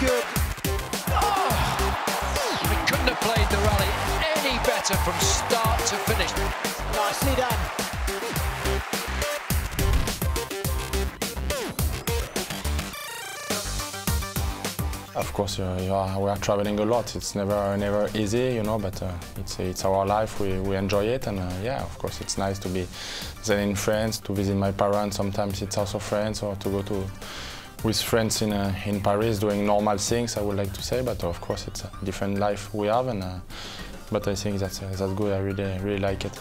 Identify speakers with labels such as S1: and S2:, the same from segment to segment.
S1: good. Oh! We couldn't have played the rally any better from start to finish.
S2: Nicely done.
S3: Of course, uh, you are, we are traveling a lot. It's never never easy, you know, but uh, it's it's our life. We, we enjoy it, and uh, yeah, of course, it's nice to be then in France, to visit my parents. Sometimes it's also France, or to go to with friends in uh, in Paris doing normal things. I would like to say, but of course, it's a different life we have, and uh, but I think that's uh, that's good. I really really like it.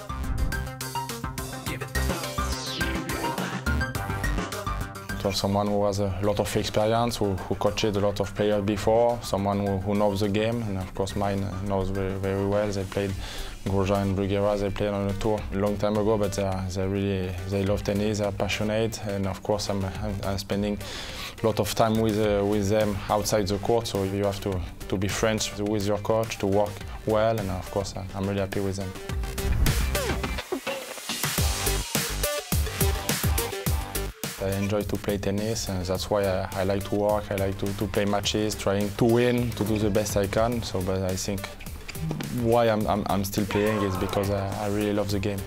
S3: Someone who has a lot of experience, who, who coached a lot of players before, someone who, who knows the game, and of course mine knows very, very well. They played Grosjean and Bruguera, they played on a tour a long time ago, but they, are, they really they love tennis, they're passionate, and of course I'm, I'm, I'm spending a lot of time with, uh, with them outside the court, so you have to, to be friends with your coach, to work well, and of course I'm really happy with them. I enjoy to play tennis and that's why I, I like to work, I like to, to play matches, trying to win, to do the best I can. So, but I think why I'm, I'm, I'm still playing is because I, I really love the game.